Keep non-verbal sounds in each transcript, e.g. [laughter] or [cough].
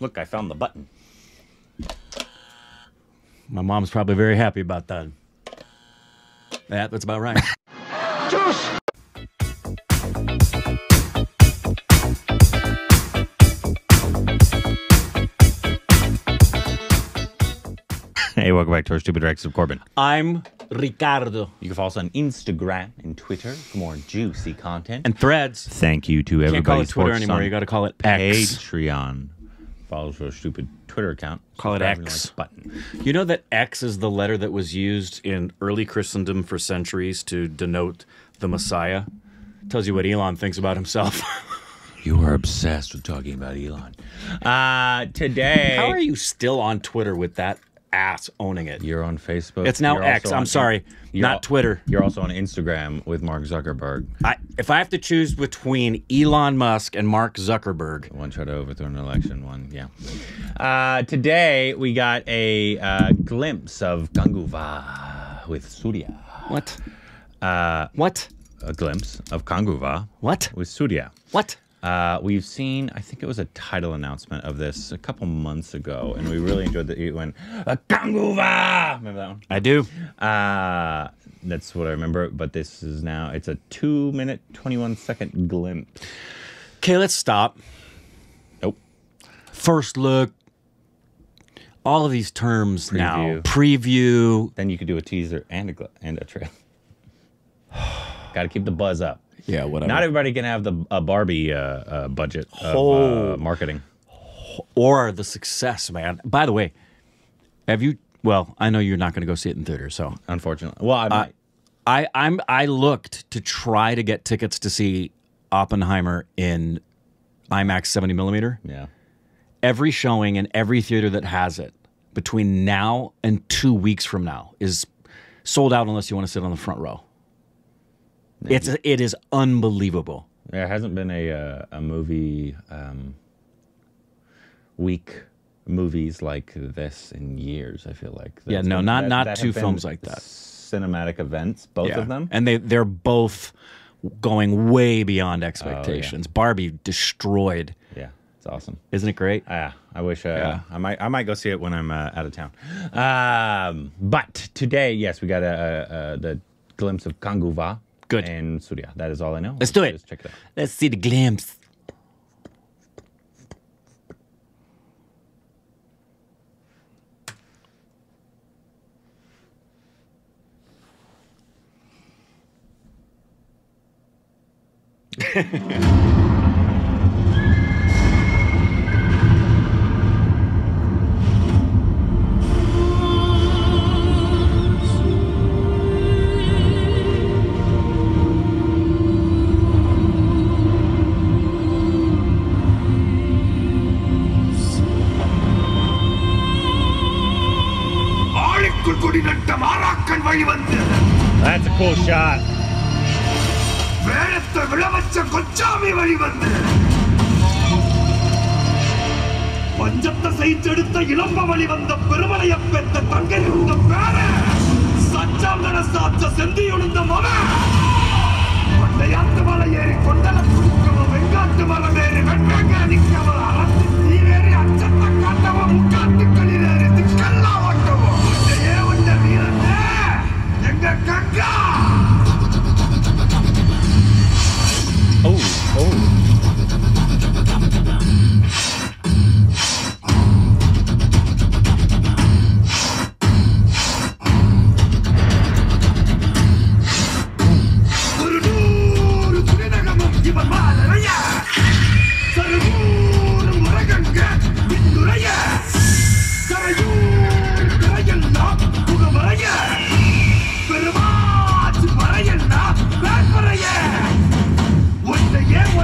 Look, I found the button. My mom's probably very happy about that. Yeah, that's about right. [laughs] Hey, welcome back to our Stupid Rex of Korbin. I'm Ricardo. You can follow us on Instagram and Twitter for more juicy content. And threads. thank you to everybody. Can't call it Twitter anymore. You got to call it X. Patreon. Follow our stupid Twitter account. Call it X. like button. You know that X is the letter that was used in early Christendom for centuries to denote the Messiah. Tells you what Elon thinks about himself. [laughs] You are obsessed with talking about Elon. Uh, today. How are you still on Twitter with that ass owning it? You're on Facebook. It's now You're X. also I'm on- sorry, you're not al- Twitter. You're also on Instagram with Mark Zuckerberg. I, if I have to choose between Elon Musk and Mark Zuckerberg, One tried to overthrow an election, one, yeah. Uh, today, we got a uh, glimpse of Kanguva with Suriya. what? Uh, what? A glimpse of Kanguva What? with Suriya. What? Uh, we've seen, I think it was a title announcement of this a couple months ago, and we really enjoyed the, it went, "Uh, Kanguva! Remember that one? I do. Uh, that's what I remember, but this is now, it's a two minute, 21 second glimpse. Okay, let's stop. Nope. First look. All of these terms now. Preview. Preview. Then you could do a teaser and a, gl- and a trail. [sighs] Got to keep the buzz up. Yeah, whatever. Not everybody can have the a Barbie uh, uh, budget of Oh. uh, marketing. or the success, man. By the way, have you? Well, I know you're not going to go see it in theater, so Unfortunately, well, I might. I I'm I looked to try to get tickets to see Oppenheimer in IMAX 70 millimeter. yeah, Every showing in every theater that has it between now and two weeks from now is sold out unless you want to sit on the front row. It's it is unbelievable. there hasn't been a uh, a movie um, week movies like this in years. I feel like. Yeah, no, been- not- that- not that two films like that. Cinematic events, both of them. and they they're both going way beyond expectations. Barbie destroyed. yeah, it's awesome. Isn't it great? Yeah, I wish uh, Yeah. I might I might go see it when I'm uh, out of town. Um, but today, yes, we got a, a, a the glimpse of Kanguva. Good. And Suriya. That is all I know. Let's do it. Just check it out. Let's see the glimpse. [laughs] shot. வேளத்தை விழவச்ச கொச்சாமி வழி பஞ்சத்தை செய்தெடுத்த இளம்ப வழி வந்த பெருமலைய பெத்த தங்கை இருந்த பேர சச்சாங்கன சாச்ச செந்தி உழுந்த மக. பண்டையாத்து மலை ஏறி கொண்டல குடிக்கவ வெங்காட்டு மலை ஏறி வெண்மங்க நிற்கவ அரசு தீவேறி அச்சத்தை காட்டவ முக்காட்டுக்களில் ஏறி திக்கெல்லாம் உண்ட எங்க கங்கா? Oh,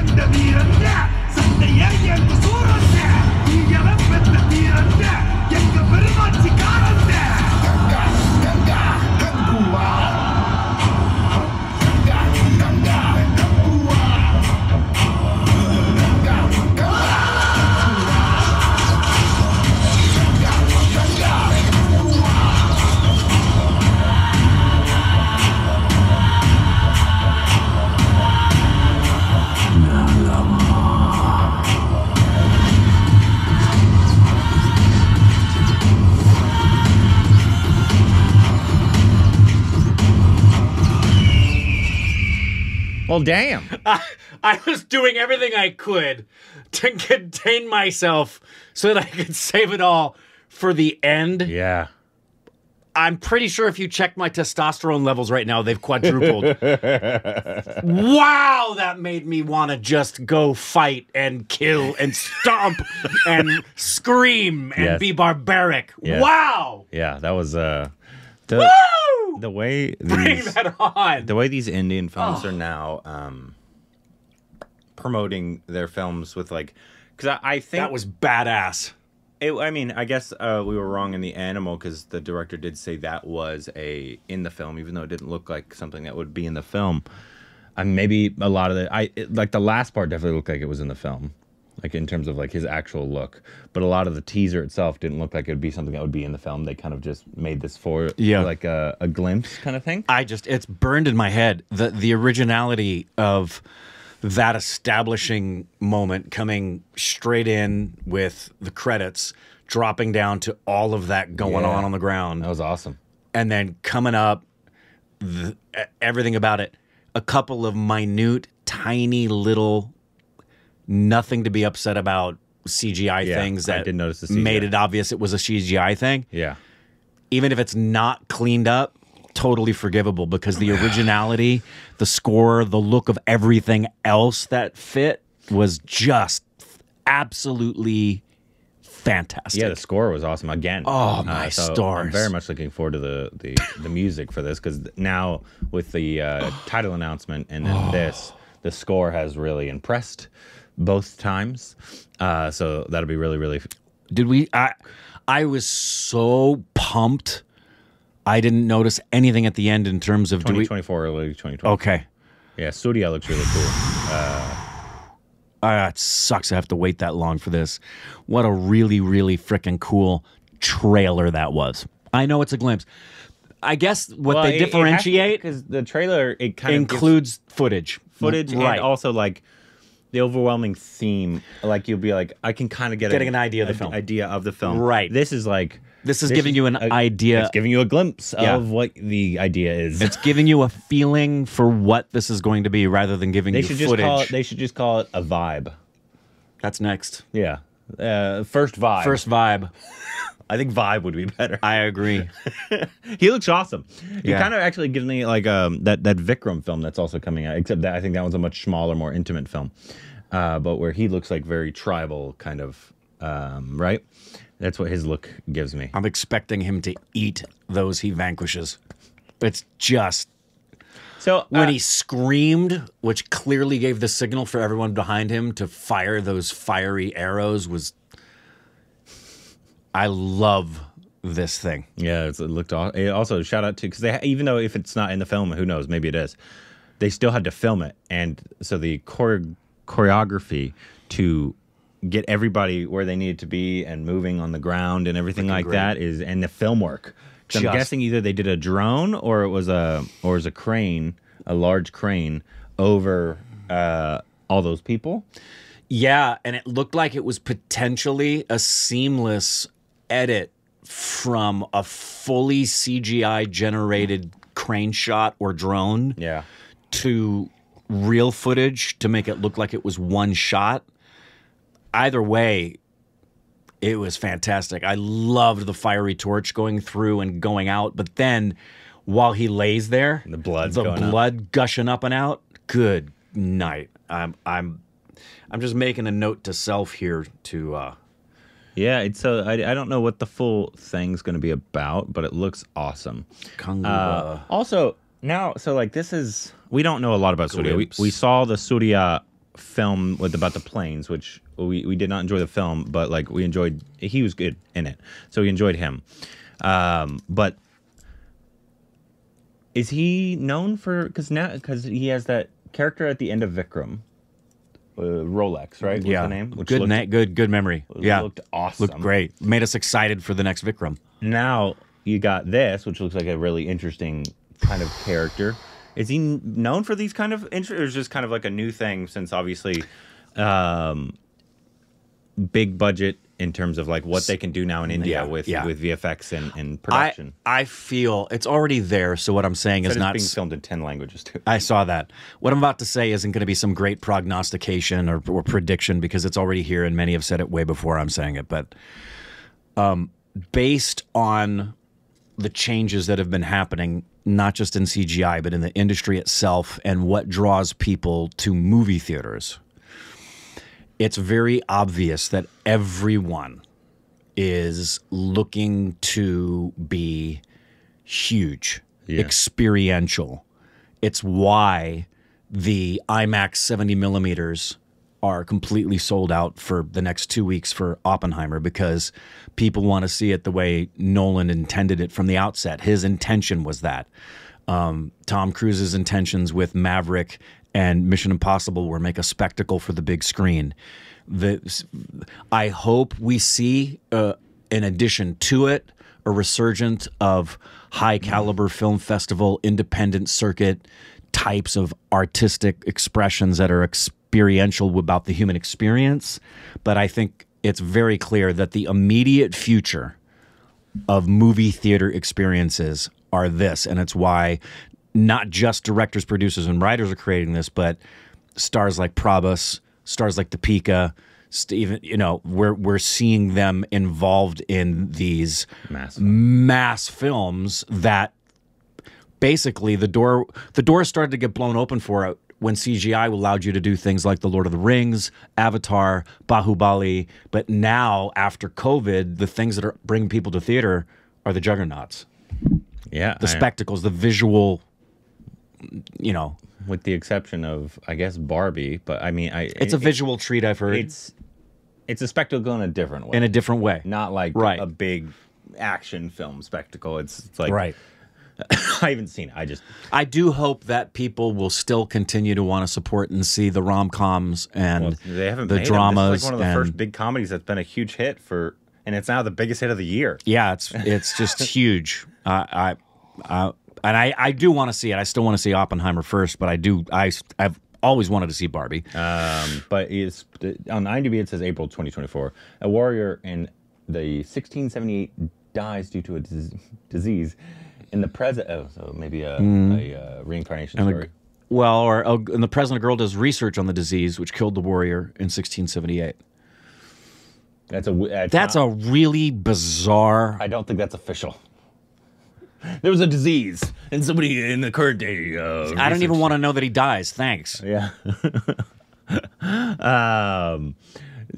பெற்ற வீரந்த சண்டையை எங்க சூரந்த நீங்களும் பெற்ற வீரந்த எங்க பெருமாட்சி Well, damn. I was doing everything I could to contain myself so that I could save it all for the end. Yeah. I'm pretty sure if you check my testosterone levels right now, they've quadrupled. [laughs] wow, that made me want to just go fight and kill and stomp and scream and Yes. be barbaric. Yes. Wow. Yeah, that was uh the Woo! the way [laughs] Bring these that on. the way these Indian films are now um promoting their films with like cuz I, I think that was badass. It, I mean, I guess uh, we were wrong in the animal because the director did say that was a in the film, even though it didn't look like something that would be in the film. And maybe a lot of the I it, like the last part definitely looked like it was in the film, like in terms of like his actual look. But a lot of the teaser itself didn't look like it would be something that would be in the film. They kind of just made this for Yeah. like a, a glimpse kind of thing. I just it's burned in my head the the originality of that establishing moment coming straight in with the credits dropping down to all of that going Yeah. on on the ground That was awesome. and then coming up the, everything about it a couple of minute tiny little nothing to be upset about CGI Yeah, things I that did notice the CGI. made it obvious it was a CGI thing Yeah. even if it's not cleaned up, totally forgivable because the originality, [sighs] the score, the look of everything else that fit was just absolutely fantastic. Yeah, the score was awesome again. Oh, my stars! I'm very much looking forward to the the, the music for this because now with the uh, title announcement and then [sighs] this, the score has really impressed both times. Uh, so that'll be really really. Did we? I I was so pumped. I didn't notice anything at the end in terms of do we. 2024 early 2020. Okay. Yeah, Studio looks really cool. Ah, it sucks I have to wait that long for this. What a really, really freaking cool trailer that was. I know it's a glimpse. I guess what they differentiate because the trailer it kind of includes footage. footage right? and also like the overwhelming theme. Like you'll be like, I can kind of get Getting an idea of the a- film. Idea of the film. Right. This is like This is giving you an a- idea. It's giving you a glimpse Yeah. of what the idea is. it's giving you a feeling for what this is going to be, rather than giving they you should just footage. call it. They should just call it a vibe. That's next. Yeah. Uh, first vibe. First vibe. [laughs] I think vibe would be better. I agree. [laughs] he looks awesome. He Yeah. kind of actually gives me like um that that Vikram film that's also coming out. Except that I think that one's a much smaller, more intimate film. Uh, but where he looks like very tribal, kind of um, right. That's what his look gives me. I'm expecting him to eat those he vanquishes. It's just So when uh, he screamed, which clearly gave the signal for everyone behind him to fire those fiery arrows, was. I love this thing. Yeah, it's, it looked aw- also shout out to because they even though if it's not in the film, who knows? Maybe it is. They still had to film it, and so the chore- choreography to get everybody where they needed to be and moving on the ground and everything like great. that is and the film work. 'Cause I'm guessing either they did a drone or it was a or it was a crane, a large crane over uh, all those people. Yeah, and it looked like it was potentially a seamless edit from a fully CGI generated crane shot or drone Yeah, to real footage to make it look like it was one shot. Either way, it was fantastic. I loved the fiery torch going through and going out, but then while he lays there, The blood's the going up. blood gushing up and out. Good night. I'm I'm I'm just making a note to self here to uh yeah. It's so I, I don't know what the full thing's going to be about, but it looks awesome. Kung Uh, also, now, so like this is we don't know a lot about Suriya. We, we saw the Suriya film with about the planes, which we, we did not enjoy the film, but like we enjoyed. He was good in it, so we enjoyed him. Um, but is he known for because now because he has that character at the end of Vikram, uh, Rolex, right? What's yeah, the name? good looked, na- good good memory. Yeah, looked awesome. looked great. Made us excited for the next Vikram. now you got this, which looks like a really interesting kind of character. Is he known for these kind of intro, or is just kind of like a new thing since obviously um, big budget in terms of like what they can do now in India Yeah, with yeah. with VFX and, and production. I feel it's already there. So what I'm saying is not. being filmed in ten languages too. I saw that. What I'm about to say isn't going to be some great prognostication or, or prediction because it's already here, and many have said it way before I'm saying it. But um, based on the changes that have been happening, not just in CGI, but in the industry itself, and what draws people to movie theaters, it's very obvious that everyone is looking to be huge, experiential. It's why the IMAX 70 millimeters are completely sold out for the next two weeks for Oppenheimer because people want to see it the way Nolan intended it from the outset. His intention was that. Um, Tom Cruise's intentions with Maverick and Mission Impossible were make a spectacle for the big screen. The, I hope we see, uh, in addition to it, a resurgence of high caliber film festival, independent circuit types of artistic expressions that are experiential about the human experience. But I think it's very clear that the immediate future of movie theater experiences are this. And it's why not just directors, producers, and writers are creating this, but stars like Prabhas, stars like Topeka, Steven, you know, we're we're seeing them involved in these Mass. mass films that basically the door the door started to get blown open for it when CGI allowed you to do things like The Lord of the Rings, Avatar, Bahubali, but now after COVID, the things that are bringing people to theater are the juggernauts, Yeah, the I- spectacles, the visual, you know, with the exception of I guess Barbie, but I mean, I it's a it- visual treat I've heard It's it's a spectacle in a different way, in a different way. not like Right. a big action film spectacle. It's, it's like Right. [laughs] I haven't seen it. I just I do hope that people will still continue to want to support and see the rom coms and well, they haven't the dramas. Is like one of the and, first big comedies that's been a huge hit for, and it's now the biggest hit of the year. Yeah, it's it's just [laughs] huge. I, I, I and I, I do want to see it. I still want to see Oppenheimer first, but I do I I've always wanted to see Barbie. Um, but it's on IMDb it says April 2024. A warrior in the 1678 dies due to a dis- disease. In the present, oh, so maybe a, a uh, reincarnation story. well, or oh, and the president girl does research on the disease which killed the warrior in 1678. that's a. That's, That's not- a really bizarre. I don't think that's official. There was a disease, and somebody in the current day. Uh, I don't even want to know that he dies. Thanks. Yeah. [laughs] um.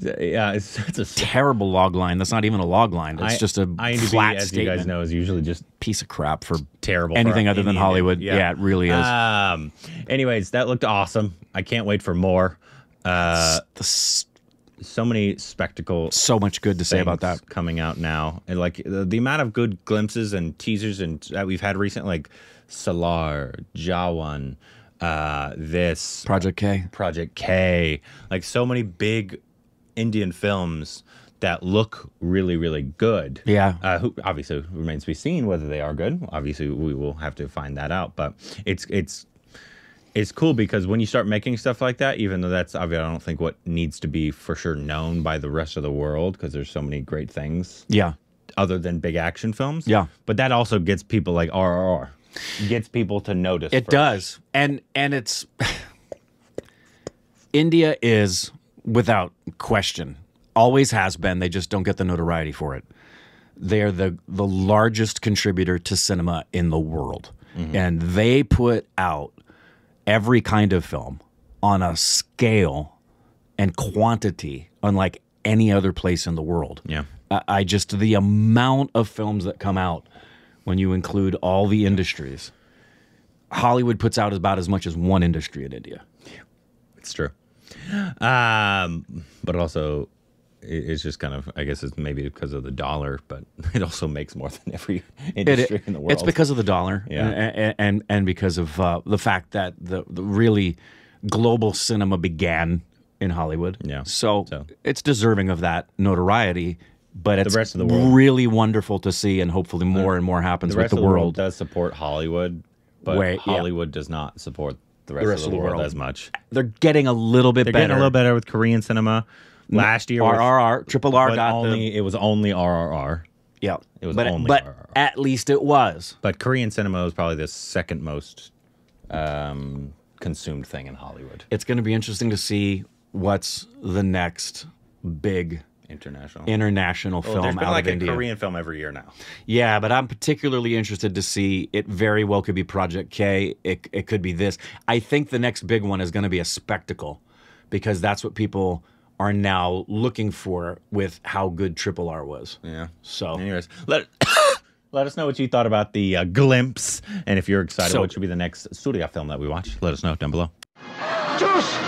Yeah, it's, [laughs] it's a Terrible log line. That's not even a log line. It's I- just a IMDb, flat as statement. you guys know, is usually just Piece of crap for terrible. for anything other than Hollywood. Yeah. it really is. Um. Anyways, that looked awesome. I can't wait for more. Uh, The so many spectacle so much good to say about that. coming out now, and like the, the amount of good glimpses and teasers and that we've had recently, like Salaar, Jawan, uh, this Project K. Project K, like so many big Indian films that look really, really good. Yeah. Uh, who obviously remains to be seen whether they are good. Obviously, we will have to find that out. But it's it's it's cool because when you start making stuff like that, even though that's obviously I don't think what needs to be for sure known by the rest of the world because there's so many great things Yeah. other than big action films. Yeah. But that also gets people like RRR, gets people to notice. It first. does. And and it's [sighs] India is without question always has been they just don't get the notoriety for it. They're the the largest contributor to cinema in the world. Mm-hmm. And they put out every kind of film on a scale and quantity unlike any other place in the world. Yeah. I, I just the amount of films that come out when you include all the industries. Hollywood puts out about as much as one industry in India. It's true. Um, but also, it's just kind of, I guess it's maybe because of the dollar, but [laughs] it also makes more than every It- industry in the world. It's because of the dollar, Yeah. and and, and because of uh, the fact that the, the really global cinema began in Hollywood. Yeah. so, So- it's deserving of that notoriety. But it's rest of the world- really wonderful to see, and hopefully more and more happens the with the of the world world. does support Hollywood, but Wait, yeah. Hollywood does not support the rest, of, the world, as much. They're getting a little bit They're better. getting a little better with Korean cinema, Last year was- RRR, Triple R got only it was only RRR. yeah. it was but, only but RRR. at least it was. But Korean cinema was probably the second most um, consumed thing in Hollywood. It's going to be interesting to see what's the next big International. international Well, film there's been out like of a India. Korean film every year now. Yeah, but I'm particularly interested to see. It very well could be Project K. It it could be this. I think the next big one is going to be a spectacle, because that's what people are now looking for with how good Triple R was. Yeah. So Anyways, let [coughs] let us know what you thought about the uh, glimpse, and if you're excited, So- what should be the next Suriya film that we watch? Let us know down below. Just